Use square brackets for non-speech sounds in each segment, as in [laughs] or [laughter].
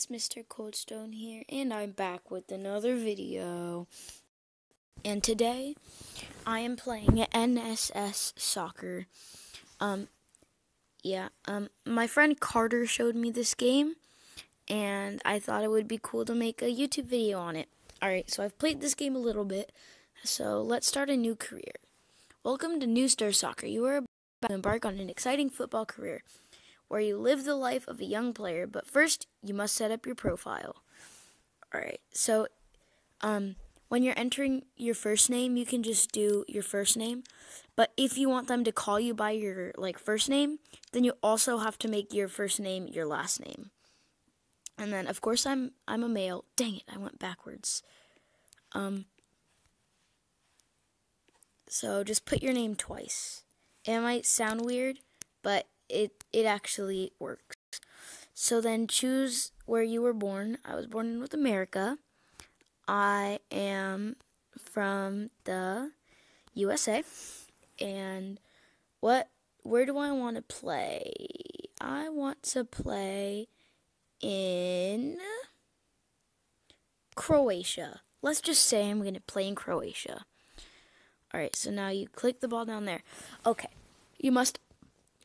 it's Mr. Coldstone here, and I'm back with another video. And today, I am playing NSS Soccer. Um, yeah, um, my friend Carter showed me this game, and I thought it would be cool to make a YouTube video on it. Alright, so I've played this game a little bit, so let's start a new career. Welcome to New Star Soccer. You are about to embark on an exciting football career where you live the life of a young player, but first you must set up your profile. All right. So um when you're entering your first name, you can just do your first name. But if you want them to call you by your like first name, then you also have to make your first name your last name. And then of course I'm I'm a male. Dang it, I went backwards. Um so just put your name twice. It might sound weird, but it it actually works. So then choose where you were born. I was born in North America. I am from the USA. And what where do I want to play? I want to play in Croatia. Let's just say I'm going to play in Croatia. All right, so now you click the ball down there. Okay. You must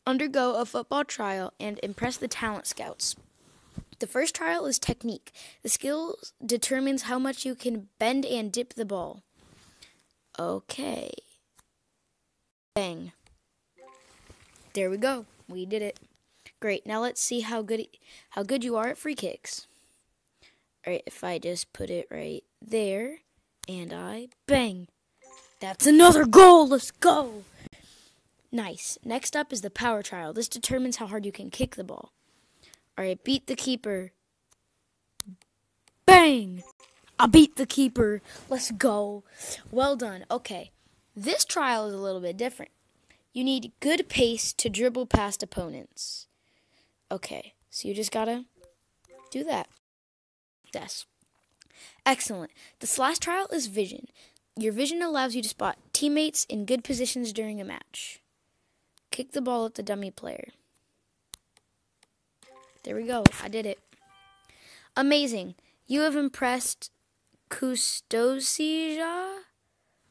undergo a football trial and impress the talent scouts. The first trial is technique. The skill determines how much you can bend and dip the ball. Okay. Bang. There we go. We did it. Great. Now let's see how good how good you are at free kicks. All right, if I just put it right there and I bang. That's another goal. Let's go. Nice. Next up is the power trial. This determines how hard you can kick the ball. All right, beat the keeper. Bang! I beat the keeper. Let's go. Well done. Okay. This trial is a little bit different. You need good pace to dribble past opponents. Okay. So you just got to do that. Yes. Excellent. This last trial is vision. Your vision allows you to spot teammates in good positions during a match. Kick the ball at the dummy player. There we go. I did it. Amazing. You have impressed Custosija?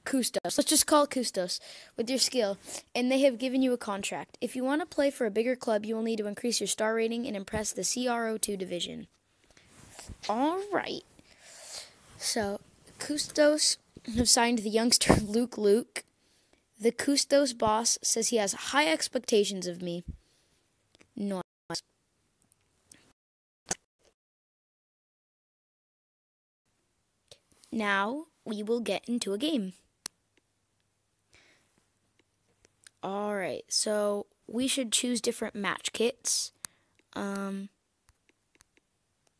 Custos. Let's just call it with your skill, and they have given you a contract. If you want to play for a bigger club, you will need to increase your star rating and impress the CRO2 division. All right. So, Custos have signed the youngster [laughs] Luke Luke the Custos boss says he has high expectations of me. No. Now we will get into a game. Alright, so we should choose different match kits. Um,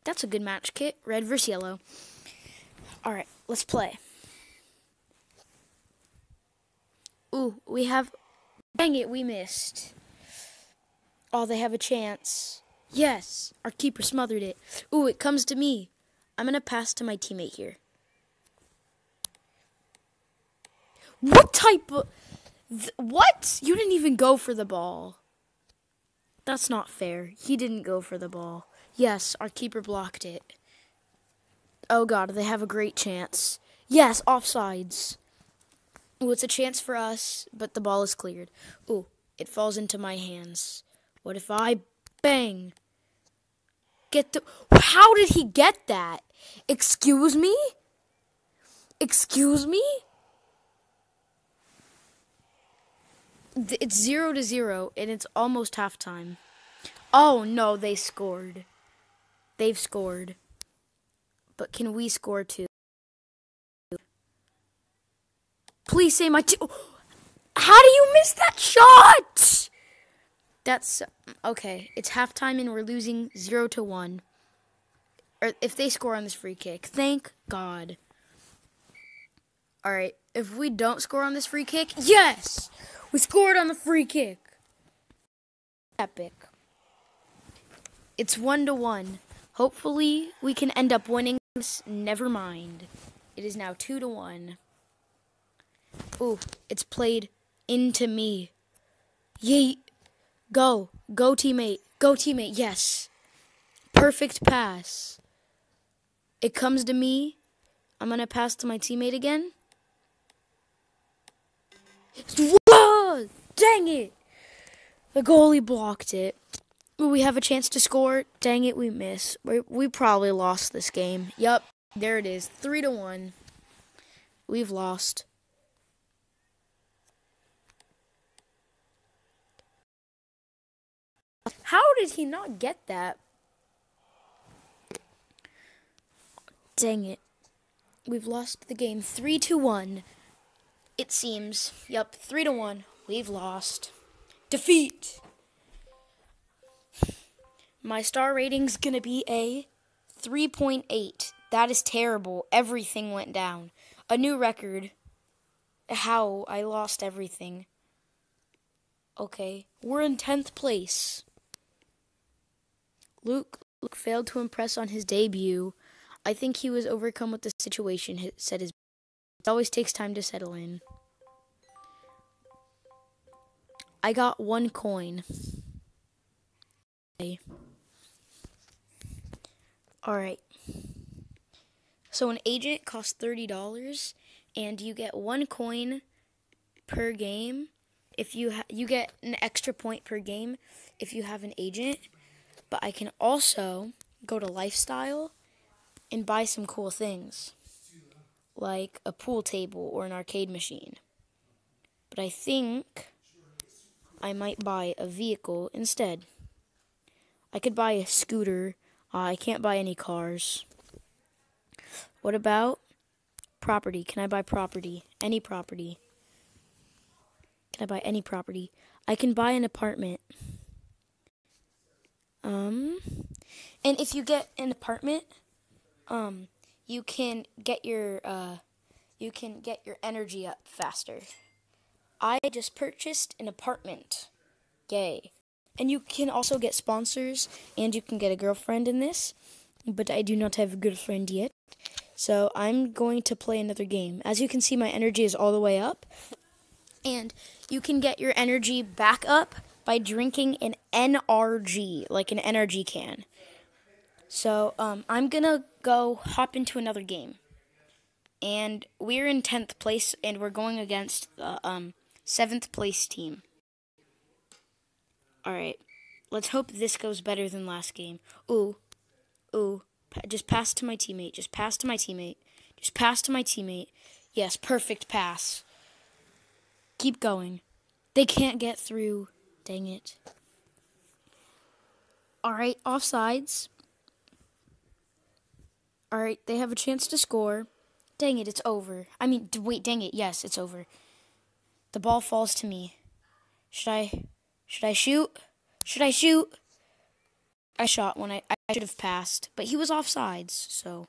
that's a good match kit. Red versus yellow. Alright, let's play. Ooh, we have. Dang it, we missed. Oh, they have a chance. Yes, our keeper smothered it. Ooh, it comes to me. I'm going to pass to my teammate here. What type of. what? You didn't even go for the ball. That's not fair. He didn't go for the ball. Yes, our keeper blocked it. Oh god, they have a great chance. Yes, offsides. Ooh, it's a chance for us, but the ball is cleared. Ooh, it falls into my hands. What if I bang? Get the. How did he get that? Excuse me? Excuse me? It's zero to zero, and it's almost halftime. Oh no, they scored. They've scored. But can we score too? Please say my. two. How do you miss that shot? That's okay. It's halftime and we're losing zero to one. Or if they score on this free kick, thank God. All right. If we don't score on this free kick, yes, we scored on the free kick. Epic. It's one to one. Hopefully, we can end up winning. Never mind. It is now two to one. Ooh, it's played into me. Yeet. Go. Go, teammate. Go, teammate. Yes. Perfect pass. It comes to me. I'm going to pass to my teammate again. Whoa! Dang it! The goalie blocked it. We have a chance to score. Dang it, we miss. We, we probably lost this game. Yup, there it is. Three to one. We've lost. How did he not get that? Dang it. We've lost the game 3 to 1. It seems. Yup, 3 to 1. We've lost. Defeat. My star rating's to be a 3.8. That is terrible. Everything went down. A new record. How I lost everything. Okay, we're in 10th place. Luke, Luke failed to impress on his debut. I think he was overcome with the situation, said his. It always takes time to settle in. I got one coin. Okay. Alright. So an agent costs $30 and you get one coin per game. If you you get an extra point per game if you have an agent but I can also go to Lifestyle and buy some cool things, like a pool table or an arcade machine. But I think I might buy a vehicle instead. I could buy a scooter. Uh, I can't buy any cars. What about property? Can I buy property? Any property? Can I buy any property? I can buy an apartment. Um, and if you get an apartment, um, you can get your uh, you can get your energy up faster. I just purchased an apartment. Yay. And you can also get sponsors and you can get a girlfriend in this, but I do not have a girlfriend yet. So I'm going to play another game. As you can see, my energy is all the way up. And you can get your energy back up by drinking an NRG, like an energy can. So um, I'm gonna go hop into another game, and we're in tenth place, and we're going against the um, seventh place team. All right, let's hope this goes better than last game. Ooh, ooh, just pass to my teammate. Just pass to my teammate. Just pass to my teammate. Yes, perfect pass. Keep going. They can't get through Dang it. Alright, offsides. Alright, they have a chance to score. Dang it, it's over. I mean, wait, dang it. Yes, it's over. The ball falls to me. Should I should I shoot? Should I shoot? I shot when I I should have passed, but he was offsides, so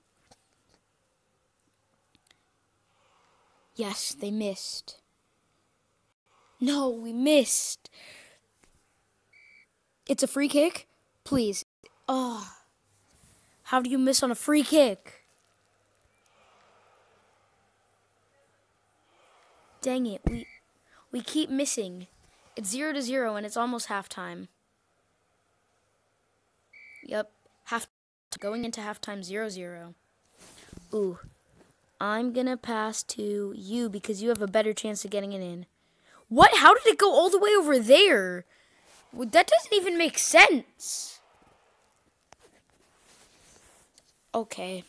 Yes, they missed. No, we missed. It's a free kick? Please. Oh. How do you miss on a free kick? Dang it. We we keep missing. It's 0 to 0 and it's almost halftime. Yep. Half going into halftime 0 0. Ooh. I'm going to pass to you because you have a better chance of getting it in. What? How did it go all the way over there? Well, that doesn't even make sense. Okay.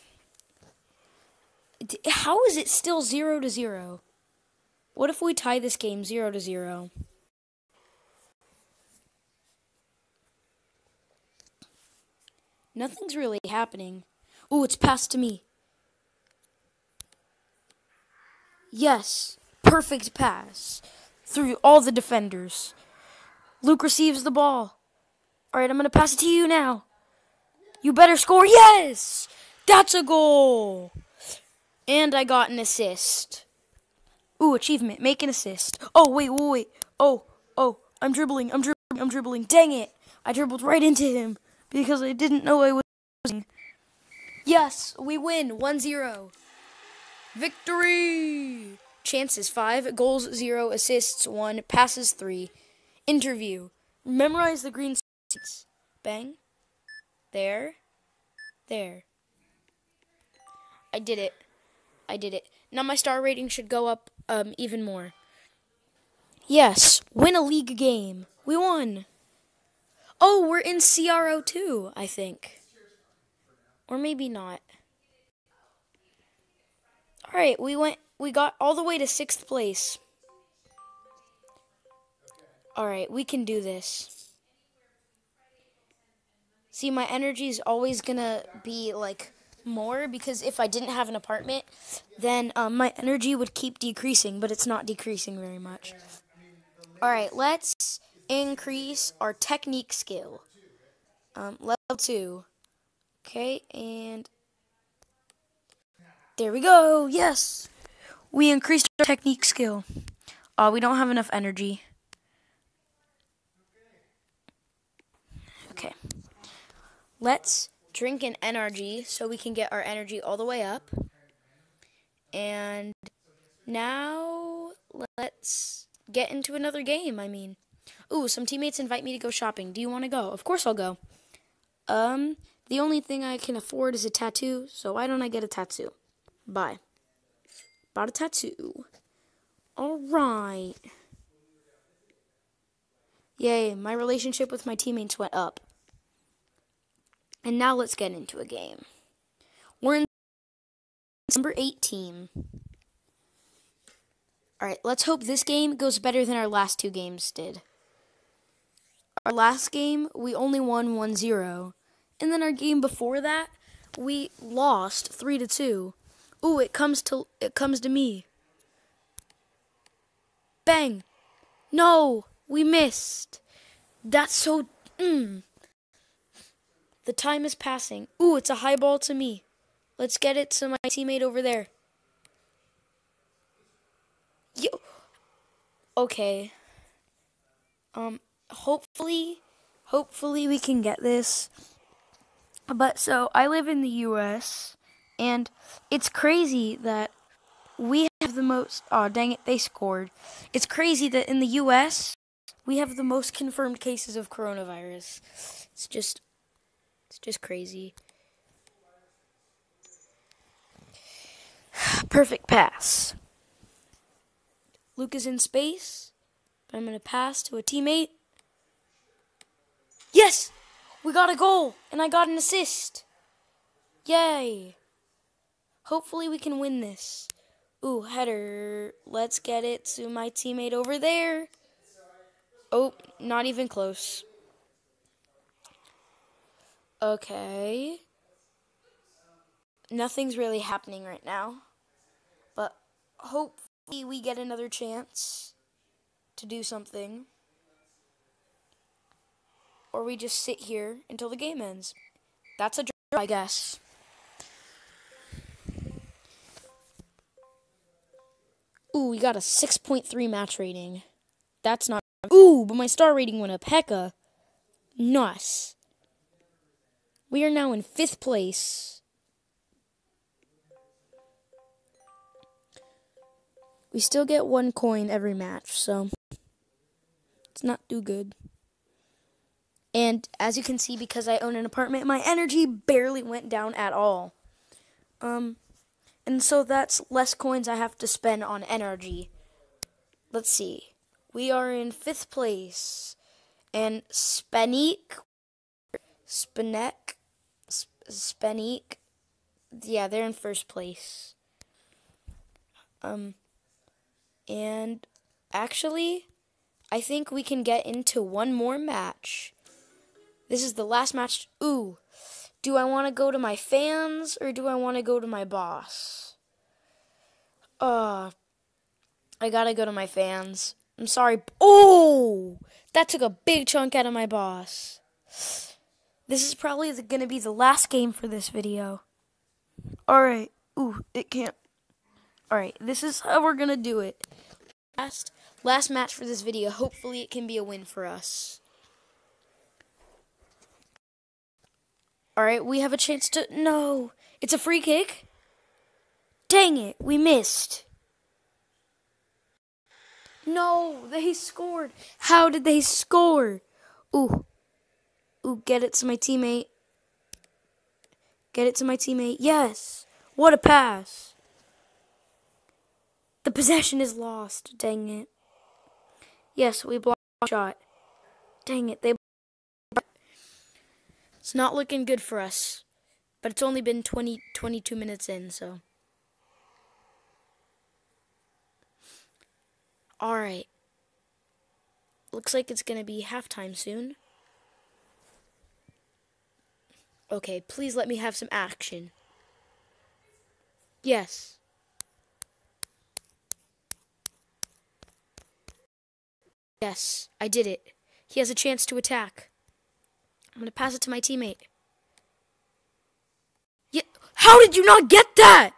How is it still 0 to 0? What if we tie this game 0 to 0? Nothing's really happening. Oh, it's passed to me. Yes, perfect pass through all the defenders. Luke receives the ball. All right, I'm going to pass it to you now. You better score. Yes! That's a goal. And I got an assist. Ooh, achievement. Make an assist. Oh, wait, wait, wait. Oh, oh, I'm dribbling. I'm dribbling. I'm dribbling. Dang it. I dribbled right into him because I didn't know I was. losing. Yes, we win 1 0. Victory! Chances 5, goals 0, assists 1, passes 3. Interview. Memorize the green seats. Bang. There. There. I did it. I did it. Now my star rating should go up um, even more. Yes, win a league game. We won. Oh, we're in CRO2, I think. Or maybe not. All right, we went we got all the way to 6th place. All right, we can do this. See, my energy is always going to be like more because if I didn't have an apartment, then um, my energy would keep decreasing, but it's not decreasing very much. All right, let's increase our technique skill. Um, level 2. Okay, and there we go. Yes. We increased our technique skill. Uh, we don't have enough energy. Okay. Let's drink an energy so we can get our energy all the way up. And now let's get into another game, I mean. Ooh, some teammates invite me to go shopping. Do you want to go? Of course I'll go. Um, the only thing I can afford is a tattoo, so why don't I get a tattoo? Bye. Bought a tattoo. Alright. Yay, my relationship with my teammates went up. And now let's get into a game. We're in number 18. Alright, let's hope this game goes better than our last two games did. Our last game, we only won 1-0. And then our game before that, we lost 3 to 2. Ooh, it comes to it comes to me. Bang. No, we missed. That's so mm. The time is passing. Ooh, it's a high ball to me. Let's get it to my teammate over there. Yo. Okay. Um hopefully hopefully we can get this. But so I live in the US and it's crazy that we have the most. Oh, dang it, they scored. It's crazy that in the U.S., we have the most confirmed cases of coronavirus. It's just. It's just crazy. [sighs] Perfect pass. Luke is in space. But I'm going to pass to a teammate. Yes! We got a goal, and I got an assist. Yay! Hopefully we can win this. Ooh, header. Let's get it to my teammate over there. Oh, not even close. Okay. Nothing's really happening right now. But hopefully we get another chance to do something. Or we just sit here until the game ends. That's a draw, I guess. Ooh, we got a 6.3 match rating. That's not. Ooh, but my star rating went up. Hecka. Uh, nice. We are now in fifth place. We still get one coin every match, so it's not too good. And as you can see, because I own an apartment, my energy barely went down at all. Um, and so that's less coins I have to spend on energy. Let's see. We are in fifth place. And Spenik, Spenek, Spenik, yeah, they're in first place. Um, and actually, I think we can get into one more match. This is the last match. Ooh, do I want to go to my fans or do I want to go to my boss? Uh, I gotta go to my fans. I'm sorry. Oh, that took a big chunk out of my boss. This is probably going to be the last game for this video. Alright. Ooh, it can't. Alright, this is how we're going to do it. Last, last match for this video. Hopefully it can be a win for us. Alright, we have a chance to... No! It's a free kick? Dang it, we missed. No, they scored. How did they score? Ooh. Ooh, get it to my teammate. Get it to my teammate. Yes. What a pass. The possession is lost. Dang it. Yes, we blocked shot. Dang it. They It's not looking good for us. But it's only been 20 22 minutes in, so All right. Looks like it's going to be halftime soon. Okay, please let me have some action. Yes. Yes, I did it. He has a chance to attack. I'm going to pass it to my teammate. Yeah, how did you not get that?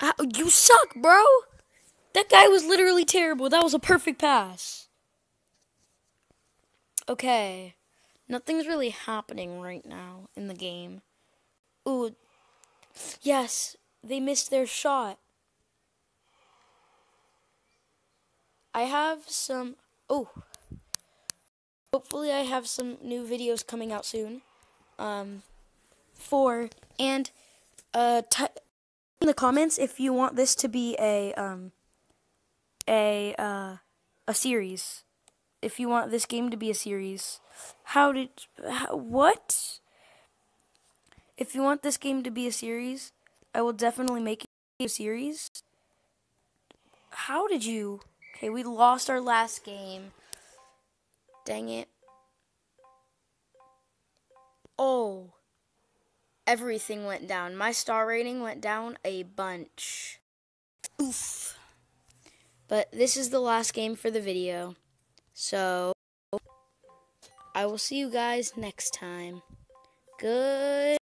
How, you suck, bro. That guy was literally terrible. That was a perfect pass. Okay. Nothing's really happening right now in the game. Ooh. Yes, they missed their shot. I have some... Oh. Hopefully I have some new videos coming out soon. Um, for... And, uh, in the comments if you want this to be a, um a uh, a series. If you want this game to be a series, how did how, what? If you want this game to be a series, I will definitely make it a series. How did you? Okay, we lost our last game. Dang it. Oh. Everything went down. My star rating went down a bunch. Oof. But this is the last game for the video. So, I will see you guys next time. Goodbye.